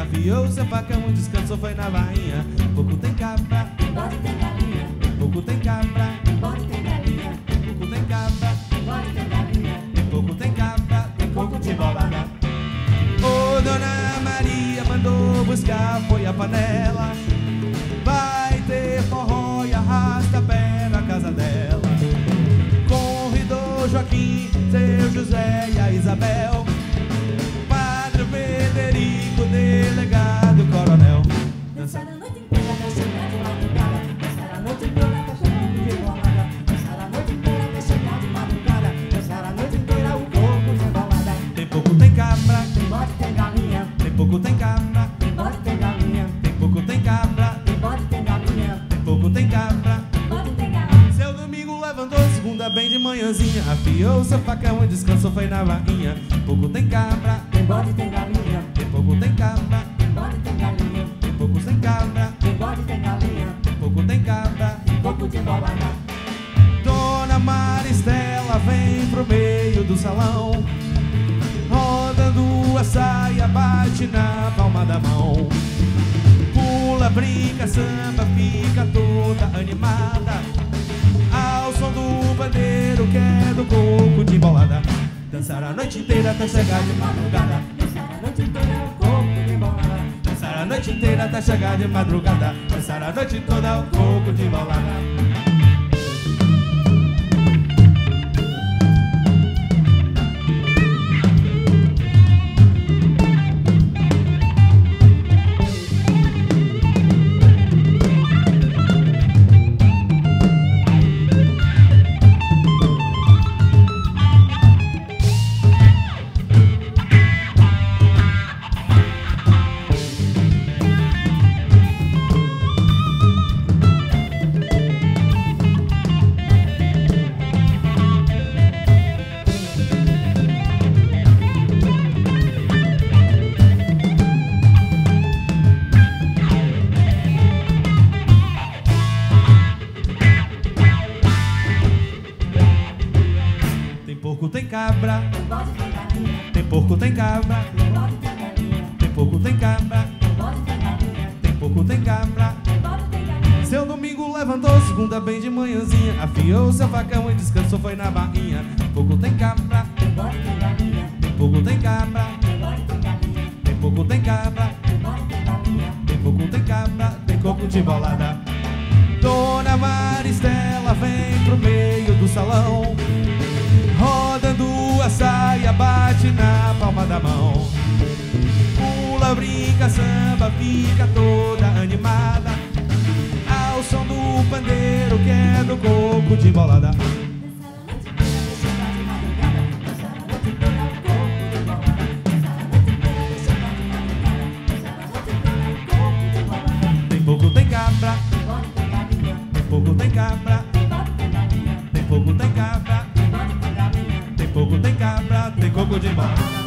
Afiou seu facão, descansou, foi na barrinha. Pouco tem cabra, Bode tem galinha, pouco tem cabra, bode tem galinha, pouco tem cabra, bode tem galinha, pouco tem cabra, tem pouco de bolada. Ô Dona Maria mandou buscar, foi a panela. Vai ter forró e arrasta pé na casa dela. Convidou Joaquim, seu José e a Isabel. Delegado, coronel. dançar a noite inteira até chegar de madrugada, dançar a noite inteira até chegar de bolada, dançar a noite inteira até chegar de madrugada, dançar a noite inteira o corpo de bolada. Tem pouco, tem cabra, Tem bode tem galinha, tem pouco, tem cabra, tem bode tem galinha, tem pouco, tem cabra, tem bode tem galinha, tem pouco, tem cabra. Seu domingo levantou, segunda bem de manhãzinha. Afiou seu facão e descansou, foi na barrinha. Pouco tem cabra, Tem bode tem galinha, pouco, tem cabra, tem bode tem galinha, tem pouco, tem cabra, tem bode tem galinha, tem pouco, tem cabra. tem pouco de bolada. Dona Maristela vem pro meio do salão, rodando a saia, bate na palma da mão. Pula, brinca, samba, fica toda animada. Ao som do bandeiro que é do coco de bolada. Dançar a noite inteira até chegar de madrugada. Dançar a noite inteira a noite inteira até chegar de madrugada. Dançar a noite toda o coco de porco, tem cabra. Tem porco, tem cabra. tem porco, tem cabra. tem porco, tem cabra. Seu domingo levantou, segunda bem de manhãzinha. Afiou seu facão e descansou, foi na barrinha. Tem cabra, Tem bode tem galinha, tem cabra. tem bode tem cabra, tem pouco tem cabra, tem coco de bolada. Dona Maristela vem pro meio do salão. Rodando a saia, bate na palma da mão. Pula, brinca, samba, fica toda animada. Ao som do pandeiro que é do coco de bolada. Tem pouco, tem cabra, Tem bode tem cabra. tem pouco, tem cabra, tem cabra, tem coco de bolada.